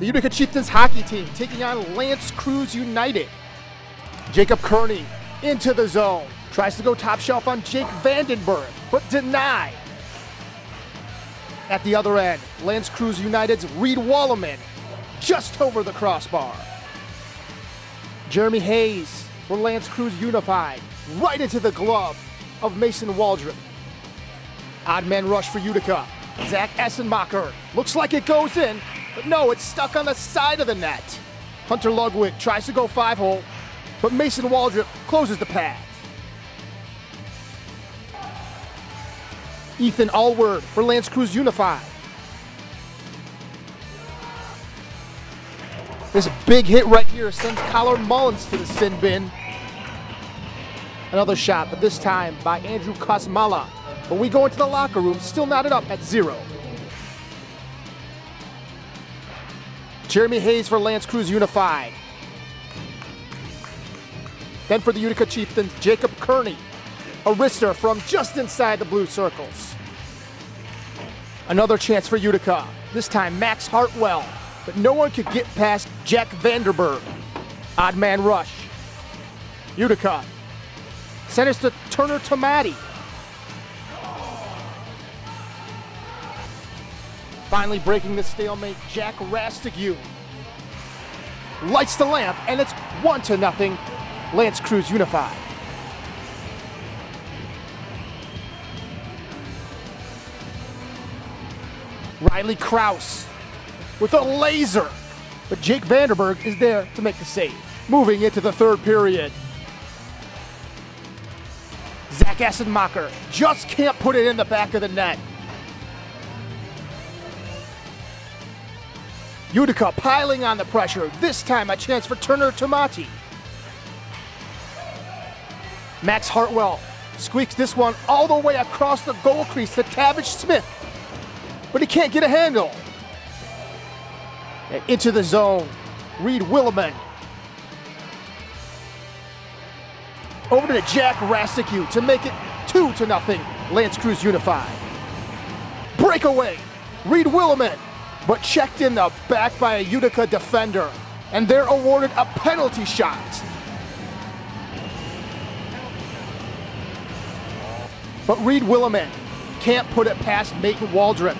The Utica Chieftains hockey team taking on L'Anse Creuse United. Jacob Kearney into the zone. Tries to go top shelf on Jake Vandenberg, but denied. At the other end, L'Anse Creuse United's Reed Walleman just over the crossbar. Jeremy Hayes for L'Anse Creuse Unified right into the glove of Mason Waldron. Odd man rush for Utica. Zach Essenmacher looks like it goes in, but no, it's stuck on the side of the net. Hunter Ludwig tries to go five hole, but Mason Waldron closes the pad. Ethan Allward for L'Anse Creuse Unified. This big hit right here sends Collar Mullins to the sin bin. Another shot, but this time by Andrew Kosmala. But we go into the locker room, still knotted up at zero. Jeremy Hayes for L'Anse Creuse Unified. Then for the Utica Chieftains, Jacob Kearney. A wrister from just inside the blue circles. Another chance for Utica. This time Max Hartwell. But no one could get past Jack Vanderberg. Odd man rush. Utica. Centers to Turner Tomati. Finally breaking the stalemate, Jack Rastigue. Lights the lamp, and it's one to nothing. L'Anse Creuse unified. Riley Kraus with a laser. But Jake Vanderberg is there to make the save. Moving into the third period. Zach Essenmacher just can't put it in the back of the net. Utica piling on the pressure. This time a chance for Turner Tomati. Max Hartwell squeaks this one all the way across the goal crease to Tavish Smith. But he can't get a handle. And into the zone. Reed Williman. Over to Jack Rastigue to make it two to nothing. L'Anse Creuse unified. Breakaway. Reed Williman but checked in the back by a Utica defender, and they're awarded a penalty shot. But Reed Williman can't put it past Mason Waldron.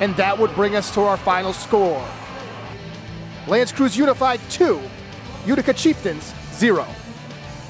And that would bring us to our final score. L'Anse Creuse Unified 2, Utica Chieftains 0.